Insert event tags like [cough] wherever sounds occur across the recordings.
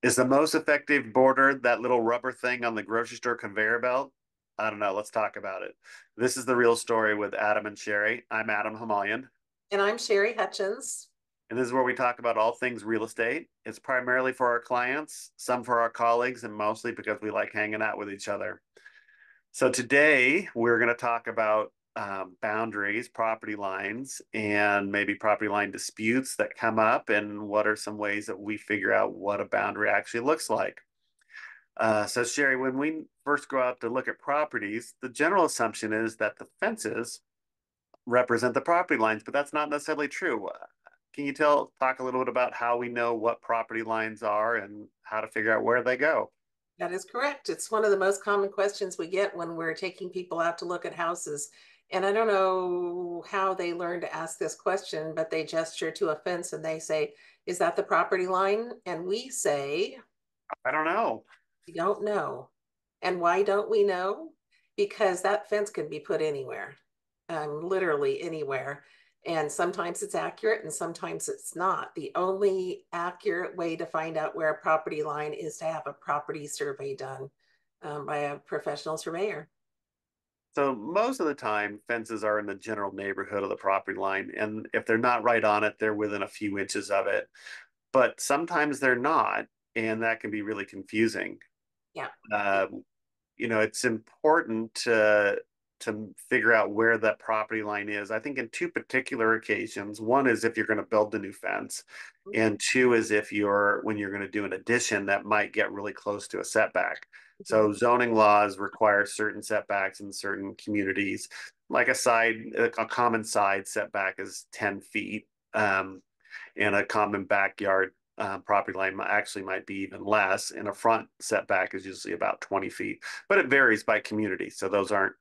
Is the most effective border that little rubber thing on the grocery store conveyor belt? I don't know. Let's talk about it. This is the real story with Adam and Sherry. I'm Adam Hamalian. And I'm Sherry Hutchens. And this is where we talk about all things real estate. It's primarily for our clients, some for our colleagues, and mostly because we like hanging out with each other. So today we're going to talk about um, boundaries, property lines, and maybe property line disputes that come up, and what are some ways that we figure out what a boundary actually looks like. Uh, so, Sherry, when we first go out to look at properties, the general assumption is that the fences represent the property lines, but that's not necessarily true. Can you tell talk a little bit about how we know what property lines are and how to figure out where they go? That is correct. It's one of the most common questions we get when we're taking people out to look at houses and I don't know how they learn to ask this question, but they gesture to a fence and they say, Is that the property line? And we say, I don't know. We don't know. And why don't we know? Because that fence can be put anywhere, um, literally anywhere. And sometimes it's accurate and sometimes it's not. The only accurate way to find out where a property line is to have a property survey done um, by a professional surveyor. So most of the time, fences are in the general neighborhood of the property line, and if they're not right on it, they're within a few inches of it. But sometimes they're not, and that can be really confusing. Yeah. Uh, you know, it's important to to figure out where that property line is. I think in two particular occasions. One is if you're going to build a new fence, mm-hmm. and two is if you're when you're going to do an addition that might get really close to a setback. So zoning laws require certain setbacks in certain communities. Like a side, a common side setback is 10 feet, um, and a common backyard uh, property line actually might be even less. And a front setback is usually about 20 feet, but it varies by community. So those aren't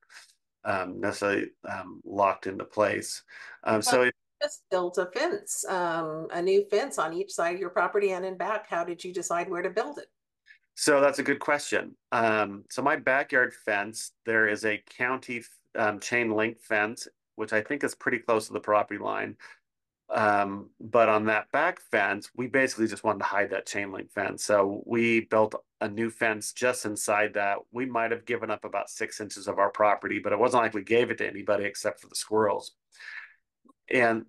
um, necessarily um, locked into place. Um, so it, just built a fence, um, a new fence on each side of your property and in back. How did you decide where to build it? So that's a good question. Um, so my backyard fence, there is a county um, chain link fence, which I think is pretty close to the property line. Um, but on that back fence, we basically just wanted to hide that chain link fence. So we built a new fence just inside that. We might have given up about six inches of our property, but it wasn't like we gave it to anybody except for the squirrels. And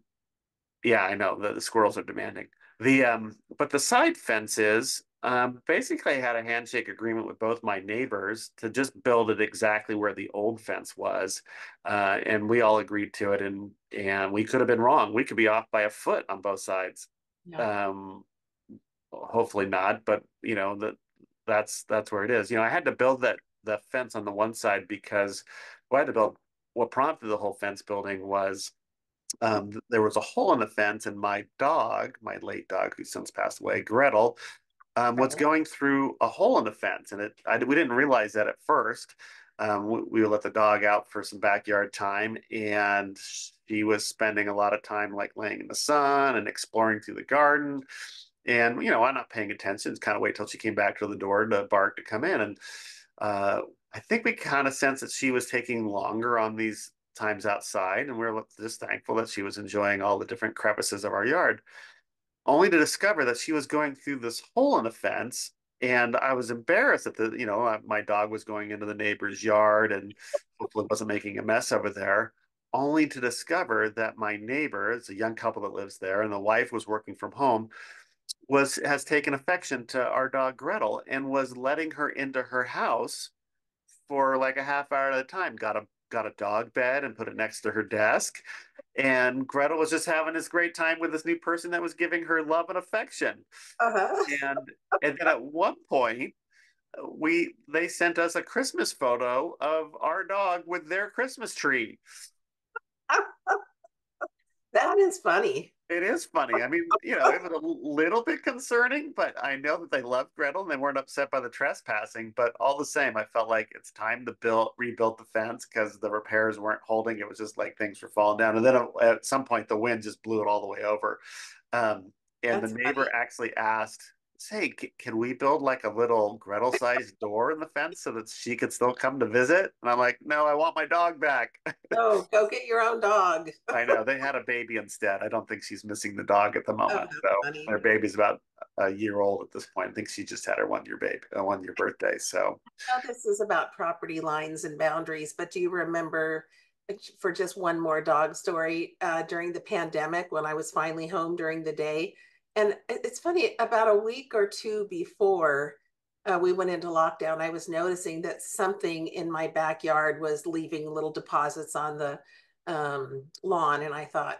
yeah, I know the, the squirrels are demanding. The um, but the side fences um, basically, I had a handshake agreement with both my neighbors to just build it exactly where the old fence was, uh, and we all agreed to it. And and we could have been wrong. We could be off by a foot on both sides. Um, hopefully not, but you know that that's that's where it is. You know, I had to build that the fence on the one side because well, I had to build. What prompted the whole fence building was um, there was a hole in the fence, and my dog, my late dog, who since passed away, Gretel, um, was going through a hole in the fence, and it I, we didn't realize that at first. Um, we, we let the dog out for some backyard time, and she was spending a lot of time like laying in the sun and exploring through the garden. And you know, I'm not paying attention. It's kind of wait till she came back to the door to bark to come in, and uh, I think we kind of sensed that she was taking longer on these times outside, and we are just thankful that she was enjoying all the different crevices of our yard only to discover that she was going through this hole in the fence. And I was embarrassed that the, you know, my dog was going into the neighbor's yard and hopefully wasn't making a mess over there, only to discover that my neighbor, it's a young couple that lives there, and the wife was working from home, was has taken affection to our dog Gretel and was letting her into her house for like a half hour at a time. Got a got a dog bed and put it next to her desk and Gretel was just having this great time with this new person that was giving her love and affection. Uh-huh. And and then at one point, we they sent us a Christmas photo of our dog with their Christmas tree. [laughs] that is funny. It is funny. I mean, you know, it was a little bit concerning, but I know that they loved Gretel and they weren't upset by the trespassing. But all the same, I felt like it's time to build, rebuild the fence because the repairs weren't holding. It was just like things were falling down. And then at some point, the wind just blew it all the way over. Um, and That's the neighbor funny. actually asked say, can we build like a little Gretel sized door in the fence so that she could still come to visit? And I'm like, no, I want my dog back. [laughs] No, go get your own dog. [laughs] I know they had a baby instead. I don't think she's missing the dog at the moment. Oh, so funny. their baby's about a year old at this point. I think she just had her one year baby, a one year birthday. So this is about property lines and boundaries. But do you remember? For just one more dog story, uh, during the pandemic, when I was finally home during the day, and it's funny, about a week or two before uh, we went into lockdown, I was noticing that something in my backyard was leaving little deposits on the um, lawn. And I thought,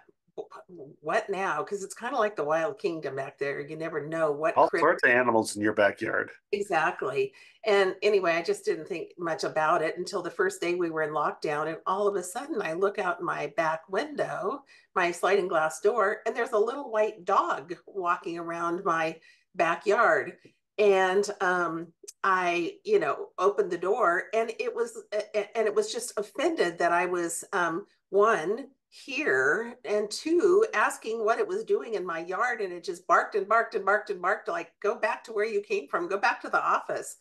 what now? Because it's kind of like the wild kingdom back there. You never know what all sorts of animals in your backyard. Exactly. And anyway, I just didn't think much about it until the first day we were in lockdown. And all of a sudden, I look out my back window, my sliding glass door, and there's a little white dog walking around my backyard. And um, I, you know, opened the door, and it was, and it was just offended that I was um, one here and two asking what it was doing in my yard and it just barked and barked and barked and barked like go back to where you came from. Go back to the office.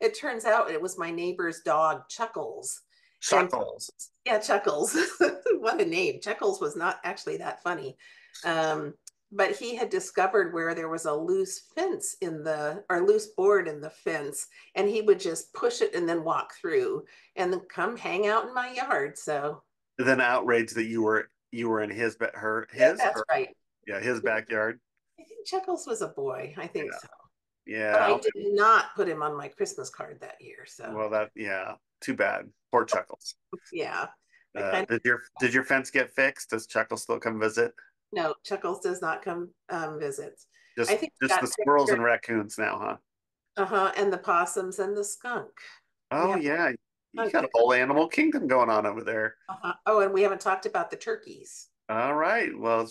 It turns out it was my neighbor's dog chuckles chuckles. And, yeah chuckles. [laughs] What a name. Chuckles was not actually that funny. Um, but he had discovered where there was a loose fence in the or loose board in the fence and he would just push it and then walk through and then come hang out in my yard. So then outraged that you were you were in his her his yeah, that's her, right. yeah his backyard. I think chuckles was a boy i think yeah. so. Yeah. But i did not put him on my christmas card that year so. Well that yeah too bad. Poor chuckles. Yeah. Uh, did your did your fence get fixed? Does chuckles still come visit? No chuckles does not come um visit. Just, I think just the squirrels and raccoons now huh? Uh-huh and the possums and the skunk. Oh yeah you got a whole animal kingdom going on over there. Uh-huh. Oh, and we haven't talked about the turkeys. All right. Well,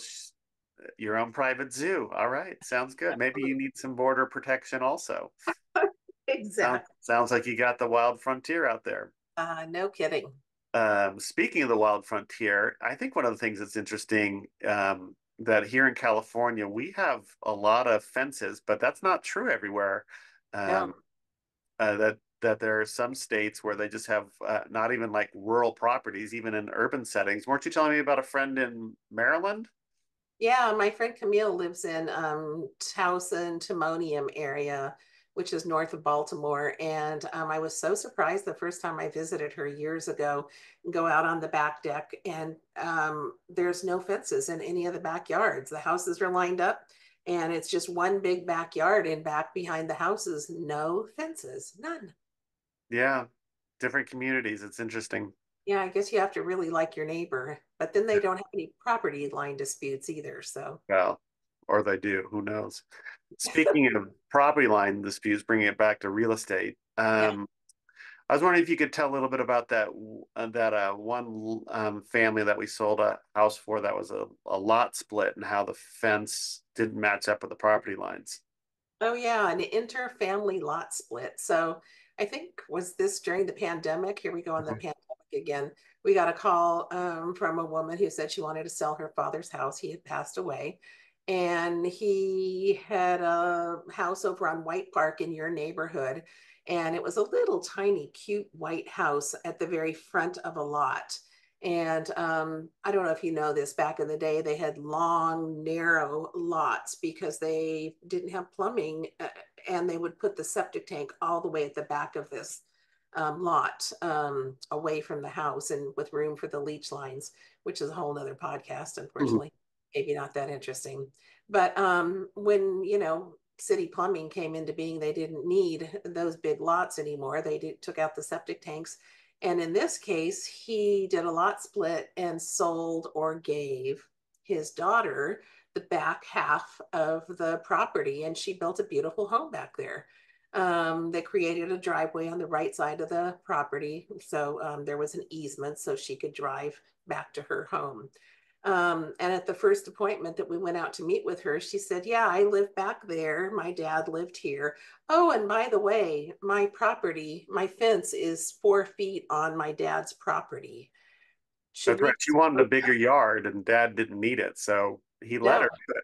your own private zoo. All right. Sounds good. Maybe you need some border protection also. [laughs] exactly. Sounds, sounds, like you got the wild frontier out there. Uh, no kidding. Um, speaking of the wild frontier, I think one of the things that's interesting um, that here in California, we have a lot of fences, but that's not true everywhere. Um, no. uh, that that there are some states where they just have uh, not even like rural properties, even in urban settings. Weren't you telling me about a friend in Maryland? Yeah, my friend Camille lives in um, Towson, Timonium area, which is north of Baltimore. And um, I was so surprised the first time I visited her years ago, go out on the back deck, and um, there's no fences in any of the backyards. The houses are lined up, and it's just one big backyard. And back behind the houses, no fences, none. Yeah, different communities. It's interesting. Yeah, I guess you have to really like your neighbor, but then they don't have any property line disputes either. So, well, or they do. Who knows? Speaking of property line disputes, bringing it back to real estate. Um, yeah. I was wondering if you could tell a little bit about that uh, that uh, one um, family that we sold a house for that was a, a lot split and how the fence didn't match up with the property lines. Oh yeah, an inter-family lot split. So I think was this during the pandemic. Here we go on the pandemic again. We got a call um, from a woman who said she wanted to sell her father's house. He had passed away. And he had a house over on White Park in your neighborhood. And it was a little tiny, cute white house at the very front of a lot. And um, I don't know if you know this, back in the day, they had long, narrow lots because they didn't have plumbing uh, and they would put the septic tank all the way at the back of this um, lot um, away from the house and with room for the leach lines, which is a whole nother podcast, mm-hmm. unfortunately. Mm-hmm. Maybe not that interesting. But um, when, you know, city plumbing came into being, they didn't need those big lots anymore. They did, took out the septic tanks and in this case, he did a lot split and sold or gave his daughter the back half of the property, and she built a beautiful home back there. Um, they created a driveway on the right side of the property, so um, there was an easement so she could drive back to her home. Um, and at the first appointment that we went out to meet with her, she said, Yeah, I live back there. My dad lived here. Oh, and by the way, my property, my fence is four feet on my dad's property. Should That's right. She wanted a bigger yard and dad didn't need it. So he let her do it.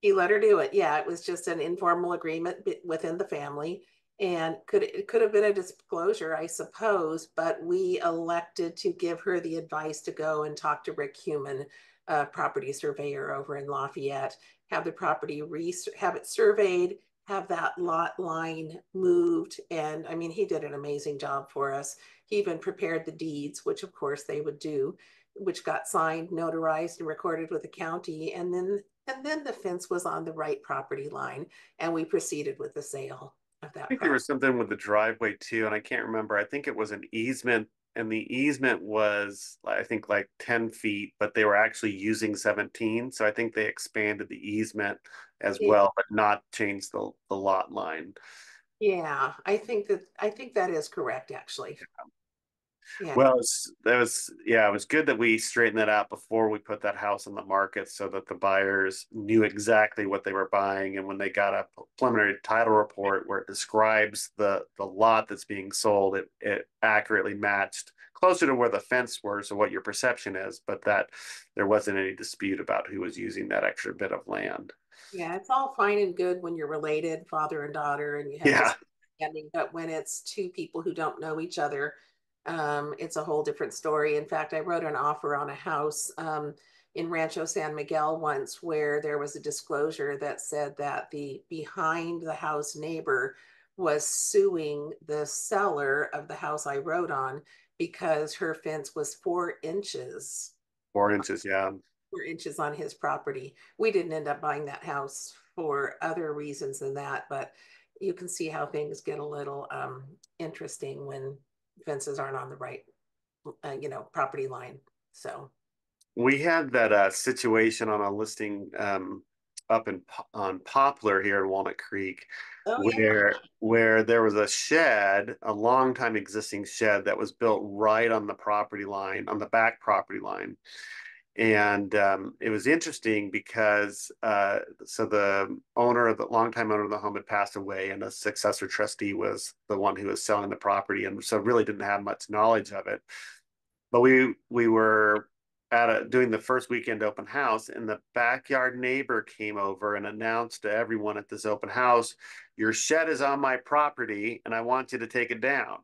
He let her do it. Yeah, it was just an informal agreement within the family. And could it could have been a disclosure, I suppose, but we elected to give her the advice to go and talk to Rick Human, a property surveyor over in Lafayette, have the property re have it surveyed, have that lot line moved. And I mean, he did an amazing job for us. He even prepared the deeds, which of course they would do, which got signed, notarized, and recorded with the county. And then and then the fence was on the right property line, and we proceeded with the sale of that. I think there was something with the driveway too, and I can't remember. I think it was an easement, and the easement was, I think, like 10 feet, but they were actually using 17. So I think they expanded the easement as yeah. well, but not changed the, the lot line. Yeah, I think that I think that is correct, actually. Yeah. Yeah. Well, was, that was yeah, it was good that we straightened that out before we put that house on the market, so that the buyers knew exactly what they were buying, and when they got a preliminary title report where it describes the the lot that's being sold, it it accurately matched closer to where the fence were, so what your perception is, but that there wasn't any dispute about who was using that extra bit of land. Yeah, it's all fine and good when you're related, father and daughter, and you have yeah. understanding, but when it's two people who don't know each other um, it's a whole different story. In fact, I wrote an offer on a house um, in Rancho San Miguel once where there was a disclosure that said that the behind the house neighbor was suing the seller of the house I wrote on because her fence was four inches. Four inches, yeah. Four inches on his property. We didn't end up buying that house for other reasons than that, but you can see how things get a little um, interesting when fences aren't on the right, uh, you know, property line. So we had that uh, situation on a listing um, up in on Poplar here in Walnut Creek, oh, where yeah. where there was a shed, a long time existing shed that was built right on the property line, on the back property line, and um, it was interesting because uh, so the owner, the longtime owner of the home, had passed away, and a successor trustee was the one who was selling the property, and so really didn't have much knowledge of it. But we we were at a, doing the first weekend open house, and the backyard neighbor came over and announced to everyone at this open house, "Your shed is on my property, and I want you to take it down."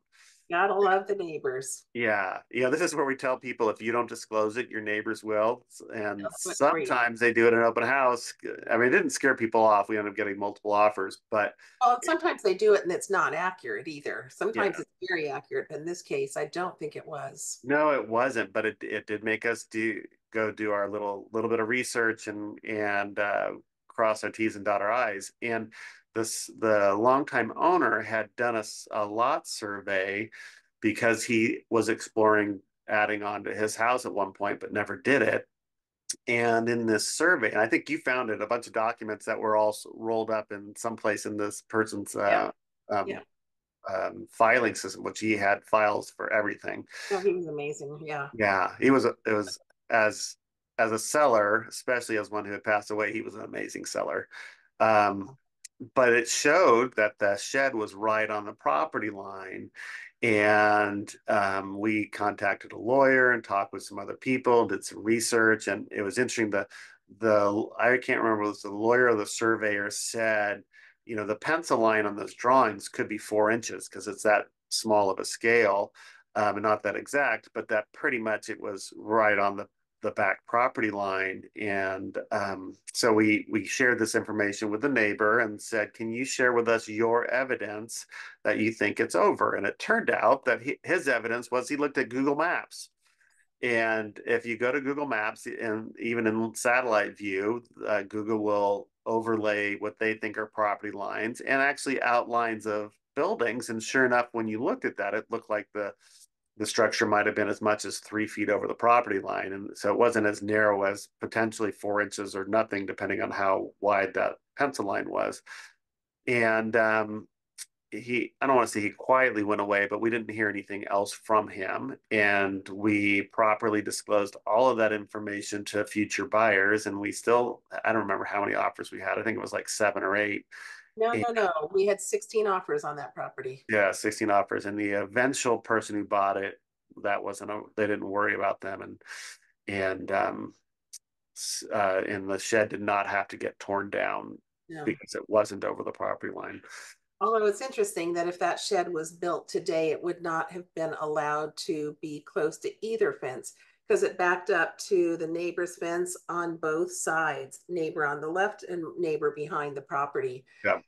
Gotta love the neighbors. Yeah. Yeah. This is where we tell people if you don't disclose it, your neighbors will. And sometimes they do it in an open house. I mean, it didn't scare people off. We ended up getting multiple offers, but. Well, sometimes they do it and it's not accurate either. Sometimes yeah. it's very accurate. In this case, I don't think it was. No, it wasn't, but it, it did make us do go do our little little bit of research and and uh, cross our T's and dot our I's. And this the longtime owner had done a, a lot survey because he was exploring adding on to his house at one point, but never did it. And in this survey, and I think you found it, a bunch of documents that were all rolled up in some place in this person's uh, yeah. Um, yeah. Um, filing system, which he had files for everything. Oh, he was amazing. Yeah. Yeah, he was. It was as as a seller, especially as one who had passed away, he was an amazing seller. Um, but it showed that the shed was right on the property line. And um, we contacted a lawyer and talked with some other people, did some research, and it was interesting. The the I can't remember was the lawyer or the surveyor said, you know, the pencil line on those drawings could be four inches because it's that small of a scale, um, and not that exact, but that pretty much it was right on the the back property line. And um, so we we shared this information with the neighbor and said, "Can you share with us your evidence that you think it's over?" And it turned out that he, his evidence was he looked at Google Maps. And if you go to Google Maps, and even in satellite view, uh, Google will overlay what they think are property lines and actually outlines of buildings. And sure enough, when you looked at that, it looked like the the structure might have been as much as three feet over the property line. And so it wasn't as narrow as potentially four inches or nothing, depending on how wide that pencil line was. And um, he, I don't want to say he quietly went away, but we didn't hear anything else from him. And we properly disclosed all of that information to future buyers. And we still, I don't remember how many offers we had. I think it was like seven or eight. No, no, no. We had 16 offers on that property. Yeah, 16 offers. And the eventual person who bought it, that wasn't a, they didn't worry about them. And, and, um, uh, and the shed did not have to get torn down No. because it wasn't over the property line. Although it's interesting that if that shed was built today, it would not have been allowed to be close to either fence because it backed up to the neighbor's fence on both sides, neighbor on the left and neighbor behind the property. Yeah.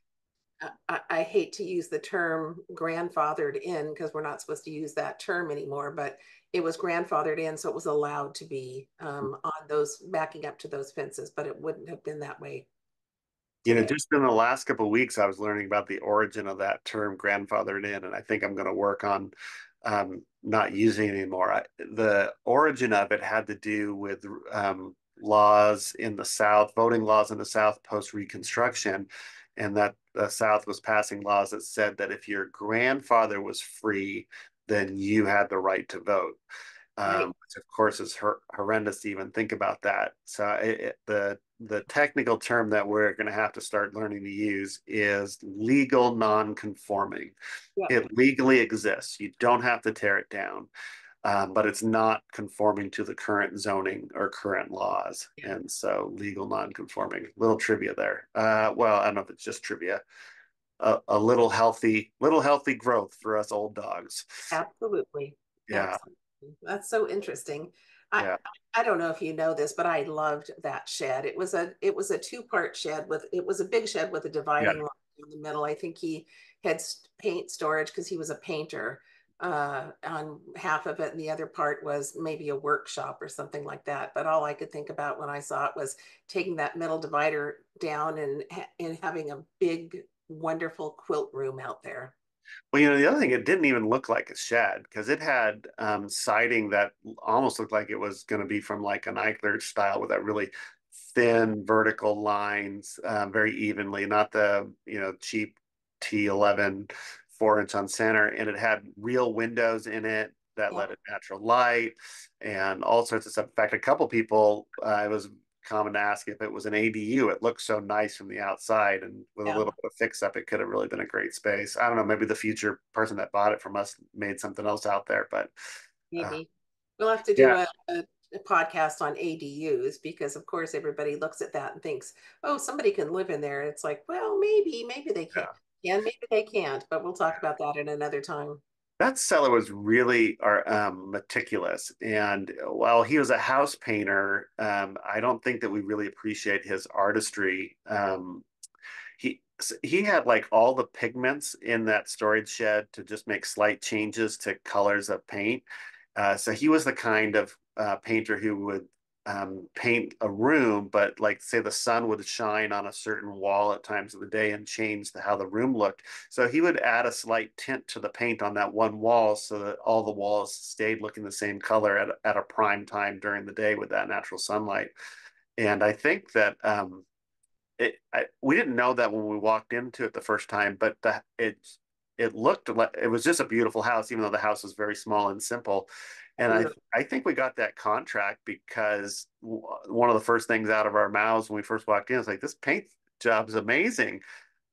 I, I hate to use the term grandfathered in because we're not supposed to use that term anymore, but it was grandfathered in, so it was allowed to be um, on those backing up to those fences, but it wouldn't have been that way. You know, just in the last couple of weeks, I was learning about the origin of that term grandfathered in, and I think I'm going to work on um, not using anymore. I, the origin of it had to do with um, laws in the South, voting laws in the South post Reconstruction, and that the South was passing laws that said that if your grandfather was free, then you had the right to vote. Um, Right. which of course is hor- horrendous to even think about that. So it, it- the the technical term that we're going to have to start learning to use is legal non-conforming. Yeah. It legally exists. You don't have to tear it down, um, but it's not conforming to the current zoning or current laws. Yeah. And so legal non-conforming. Little trivia there. Uh, well, I don't know if it's just trivia. A, a little healthy, little healthy growth for us old dogs. Absolutely. Yeah. Absolutely. That's so interesting. I, Yeah. I don't know if you know this, but I loved that shed. It was a it was a two part shed with it was a big shed with a dividing line in the middle. I think he had paint storage because he was a painter uh, on half of it, and the other part was maybe a workshop or something like that. But all I could think about when I saw it was taking that middle divider down and and having a big, wonderful quilt room out there. Well, you know, the other thing, it didn't even look like a shed because it had um, siding that almost looked like it was going to be from like an Eichler style with that really thin vertical lines, um, very evenly, not the, you know, cheap T11 four inch on center. And it had real windows in it that Yeah. let in natural light and all sorts of stuff. In fact, a couple people, uh, it was common to ask if it was an ADU. It looked so nice from the outside, and with Yeah. a little bit of fix up, it could have really been a great space. I don't know. Maybe the future person that bought it from us made something else out there, but uh, Maybe. We'll have to do yeah. a, a, podcast on ADUs because of course everybody looks at that and thinks, oh, somebody can live in there. It's like, well, maybe, maybe they can. Yeah, maybe they can't, but we'll talk about that at another time. That seller was really um, meticulous. And while he was a house painter, um, I don't think that we really appreciate his artistry. Um, he he had like all the pigments in that storage shed to just make slight changes to colors of paint. Uh, so he was the kind of uh, painter who would um, paint a room, but like say the sun would shine on a certain wall at times of the day and change the, how the room looked. So he would add a slight tint to the paint on that one wall so that all the walls stayed looking the same color at, at a prime time during the day with that natural sunlight. And I think that um, it, I, we didn't know that when we walked into it the first time, but the, it it looked like it was just a beautiful house, even though the house was very small and simple. And I, I think we got that contract because one of the first things out of our mouths when we first walked in was like, this paint job is amazing.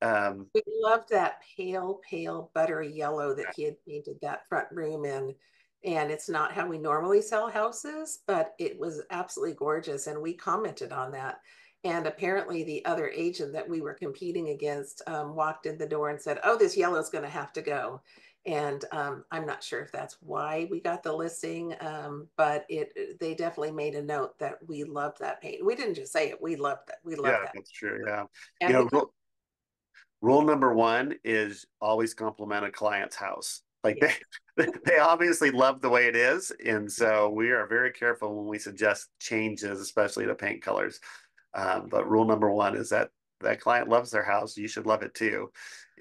Um, we loved that pale, pale buttery yellow that he had painted that front room in. And it's not how we normally sell houses, but it was absolutely gorgeous. And we commented on that. And apparently, the other agent that we were competing against um, walked in the door and said, Oh, this yellow is going to have to go. And um, I'm not sure if that's why we got the listing, um, but it they definitely made a note that we loved that paint. We didn't just say it; we loved that. We loved yeah, that. that's true. Yeah, And you know, rule, rule number one is always compliment a client's house. Like Yeah. they, [laughs] they obviously love the way it is, and so we are very careful when we suggest changes, especially to paint colors. Um, but rule number one is that that client loves their house, you should love it too,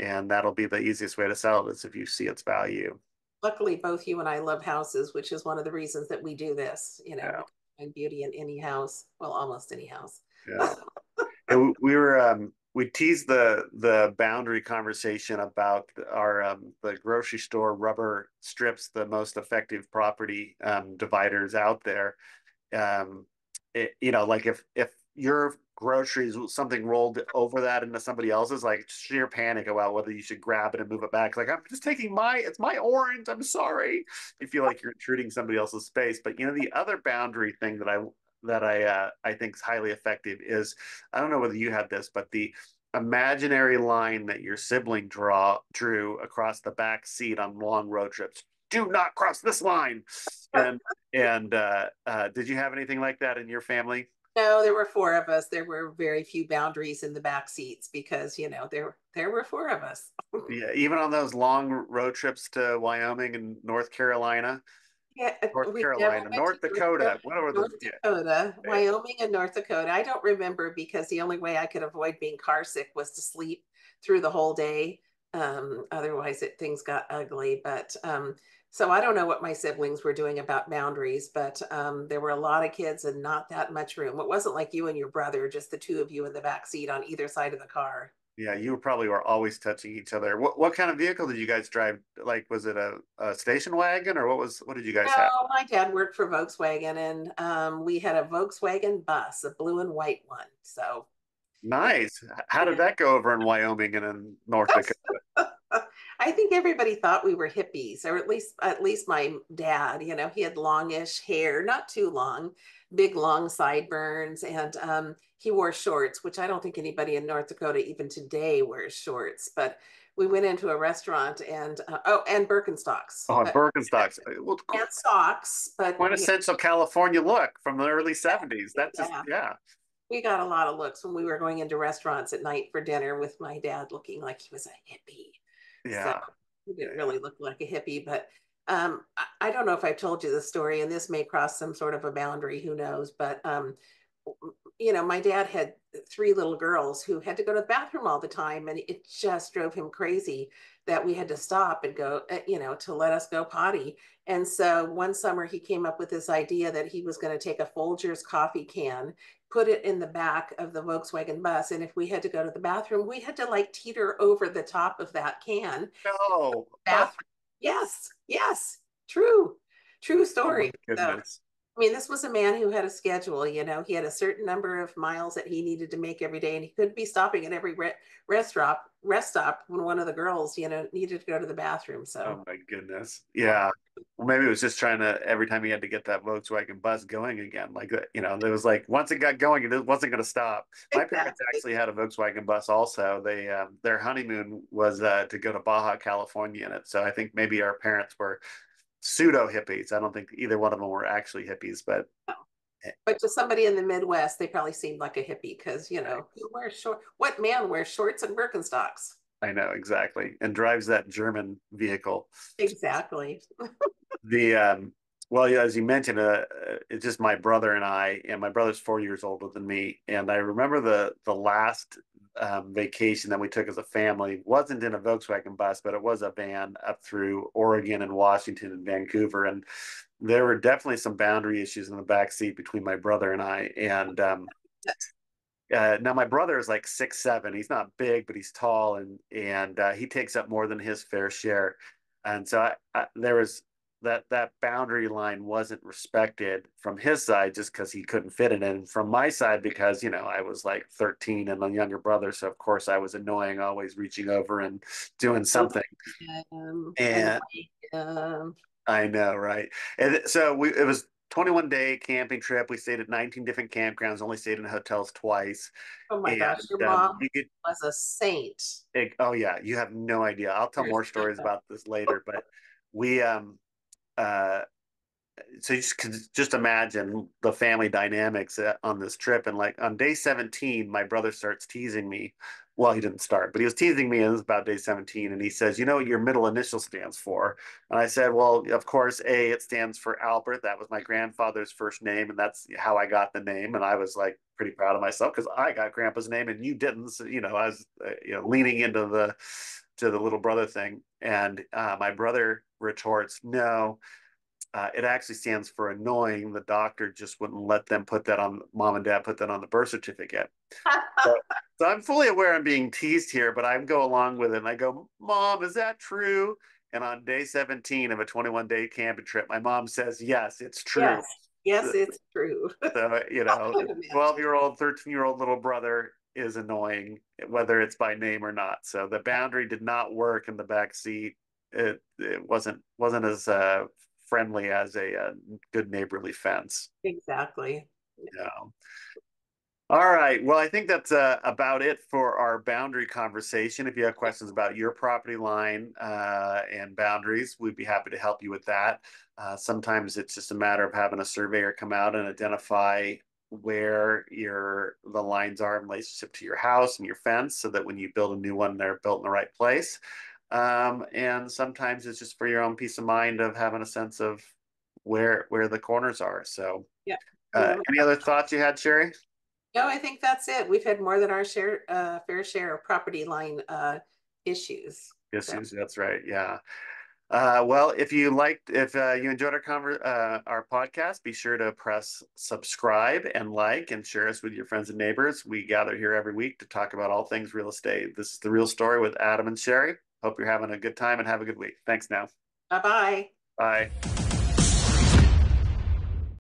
and that'll be the easiest way to sell it is if you see its value. luckily both you and I love houses, which is one of the reasons that we do this, you know, Yeah. and beauty in any house, well, almost any house. Yeah. and we, we were um we teased the the boundary conversation about our um the grocery store rubber strips the most effective property um dividers out there um it, you know like if if your groceries something rolled over that into somebody else's like sheer panic about whether you should grab it and move it back like i'm just taking my it's my orange i'm sorry you feel like you're intruding somebody else's space but you know the other boundary thing that i that I uh, I think is highly effective is I don't know whether you had this, but the imaginary line that your sibling draw drew across the back seat on long road trips. Do not cross this line. And and uh, uh, did you have anything like that in your family? No, there were four of us. There were very few boundaries in the back seats because you know there there were four of us. [laughs] yeah, even on those long road trips to Wyoming and North Carolina. Yeah, North Carolina, North Dakota, whatever North the, Dakota, yeah. Wyoming, and North Dakota. I don't remember because the only way I could avoid being car sick was to sleep through the whole day. Um, otherwise, it things got ugly. But um, so I don't know what my siblings were doing about boundaries, but um, there were a lot of kids and not that much room. It wasn't like you and your brother, just the two of you in the back seat on either side of the car. Yeah, you probably were always touching each other. What what kind of vehicle did you guys drive? Like, was it a, a station wagon or what was what did you guys no, have? my dad worked for Volkswagen, and um, we had a Volkswagen bus, a blue and white one. So nice. How did that go over in Wyoming and in North [laughs] Dakota? I think everybody thought we were hippies, or at least at least my dad. You know, he had longish hair, not too long, big long sideburns, and um, he wore shorts, which I don't think anybody in North Dakota even today wears shorts. But we went into a restaurant and uh, oh, and Birkenstocks. Oh, Birkenstocks. [laughs] Well, and socks, but quintessential California look from the early '70s. That's yeah. Just, yeah. We got a lot of looks when we were going into restaurants at night for dinner with my dad looking like he was a hippie. Yeah. So he didn't really look like a hippie, but um, I, I, don't know if I've told you the story, and this may cross some sort of a boundary, who knows? But um, you know, my dad had three little girls who had to go to the bathroom all the time, and it just drove him crazy that we had to stop and go, eh, you know, to let us go potty. And so one summer he came up with this idea that he was going to take a Folgers coffee can put it in the back of the Volkswagen bus. And if we had to go to the bathroom, we had to like teeter over the top of that can. No. Bathroom. Yes, yes, true, true story. Oh so, I mean, this was a man who had a schedule. You know, he had a certain number of miles that he needed to make every day, and he couldn't be stopping at every re- rest stop. Rest stop when one of the girls, you know, needed to go to the bathroom. So, oh my goodness, yeah. Well, maybe it was just trying to every time he had to get that Volkswagen bus going again. Like uh, you know, there was like once it got going, it wasn't going to stop. Exactly. My parents actually had a Volkswagen bus. Also, they um, their honeymoon was uh, to go to Baja California in it. So I think maybe our parents were pseudo hippies. I don't think either one of them were actually hippies, but but to somebody in the Midwest, they probably seemed like a hippie because you know who wears short. What man wears shorts and Birkenstocks? I know exactly, and drives that German vehicle. Exactly. [laughs] the um, well, yeah, as you mentioned, uh, uh, it's just my brother and I, and my brother's four years older than me. And I remember the the last um, vacation that we took as a family wasn't in a Volkswagen bus, but it was a van up through Oregon and Washington and Vancouver. And there were definitely some boundary issues in the back seat between my brother and I. And um, uh, now my brother is like six seven. He's not big, but he's tall, and and uh, he takes up more than his fair share. And so I, I, there was that that boundary line wasn't respected from his side just because he couldn't fit it in from my side because you know i was like 13 and a younger brother so of course i was annoying always reaching over and doing something. Um, and um, i know right? And so we it was 21 day camping trip. We stayed at 19 different campgrounds only stayed in hotels twice. Oh my and, gosh your um, mom could, was a saint. It, oh yeah you have no idea. I'll tell more stories about this later but we um uh, so you just just imagine the family dynamics uh, on this trip and like on day 17 my brother starts teasing me. Well he didn't start but he was teasing me and it was about day 17 and he says you know what your middle initial stands for? And i said well of course a it stands for albert. That was my grandfather's first name and that's how i got the name. And i was like pretty proud of myself because i got grandpa's name and you didn't so, you know i was uh, you know leaning into the to the little brother thing and uh, my brother retorts no uh, it actually stands for annoying. The doctor just wouldn't let them put that on, mom and dad put that on the birth certificate. [laughs] so, so, I'm fully aware I'm being teased here, but I go along with it. And I go, Mom, is that true? And on day 17 of a 21 day camping trip, my mom says, Yes, it's true. Yes, yes it's true. so, you [laughs] know, 12 year old, 13 year old little brother is annoying, whether it's by name or not. So the boundary did not work in the back seat. It, it wasn't wasn't as uh, friendly as a, a, good neighborly fence. Exactly. Yeah. All right. Well, I think that's uh, about it for our boundary conversation. If you have questions about your property line uh, and boundaries, we'd be happy to help you with that. Uh, sometimes it's just a matter of having a surveyor come out and identify where your the lines are in relationship to your house and your fence so that when you build a new one, they're built in the right place. Um, and sometimes it's just for your own peace of mind of having a sense of where where the corners are. So yeah. Uh, any other thoughts you had, Sherry? No, I think that's it. We've had more than our share, uh, fair share of property line uh, issues. Issues. So. That's right. Yeah. Uh, well, if you liked, if uh, you enjoyed our conver- uh, our podcast, be sure to press subscribe and like and share us with your friends and neighbors. We gather here every week to talk about all things real estate. This is the real story with Adam and Sherry. Hope you're having a good time and have a good week. Thanks now. Bye-bye. Bye.